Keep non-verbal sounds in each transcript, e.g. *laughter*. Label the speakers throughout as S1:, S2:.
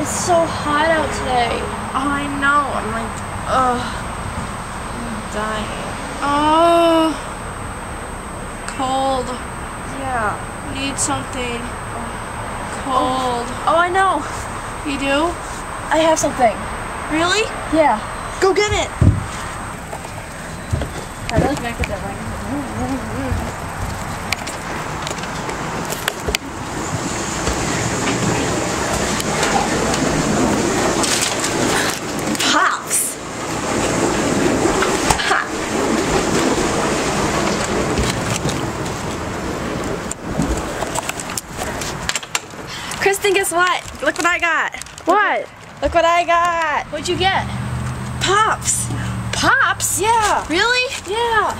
S1: It's so hot out today.
S2: Oh, I know. I'm like, ugh. I'm dying.
S1: Oh, cold.
S2: Yeah.
S1: Need something oh. cold.
S2: Oh, I know.
S1: You do?
S2: I have something.
S1: Really?
S2: Yeah.
S1: Go get it.
S2: I really that right. Pops. Kristen, guess what? Look what I got.
S1: What?
S2: Look what I got.
S1: What'd you get?
S2: Pops.
S1: Pops?
S2: Yeah.
S1: Really?
S2: Yeah.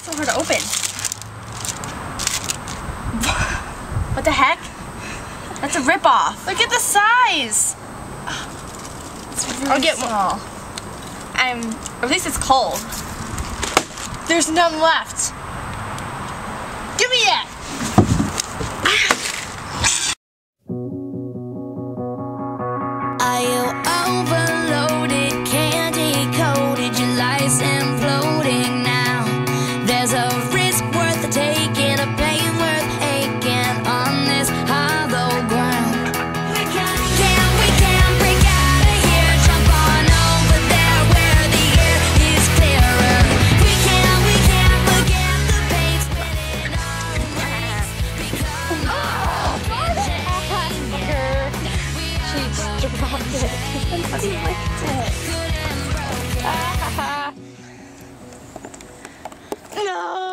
S2: So hard to open. What the heck? That's a ripoff.
S1: Look at the size.
S2: I'll get one. I'm. At least it's cold. There's none left. Give me that.
S1: Licked it. *laughs*
S2: No.